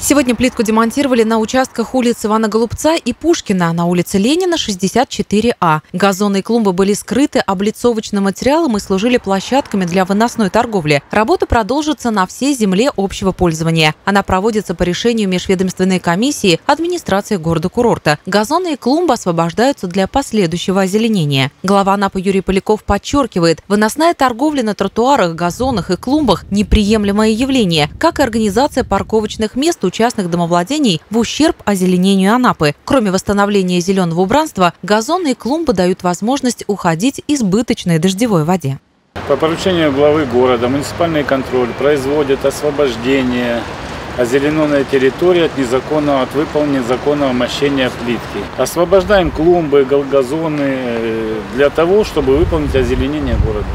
Сегодня плитку демонтировали на участках улиц Ивана Голубца и Пушкина на улице Ленина 64А. Газоны и клумбы были скрыты облицовочным материалом и служили площадками для выносной торговли. Работа продолжится на всей земле общего пользования. Она проводится по решению межведомственной комиссии администрации города-курорта. Газоны и клумбы освобождаются для последующего озеленения. Глава НАПа Юрий Поляков подчеркивает, выносная торговля на тротуарах, газонах и клумбах – неприемлемое явление, как и организация парковочных мест частных домовладений в ущерб озеленению Анапы. Кроме восстановления зеленого убранства, газоны и клумбы дают возможность уходить избыточной дождевой воде. По поручению главы города муниципальный контроль производит освобождение озелененная территория от незаконного, от выполнения законного мощения плитки. Освобождаем клумбы, газоны э, для того, чтобы выполнить озеленение города.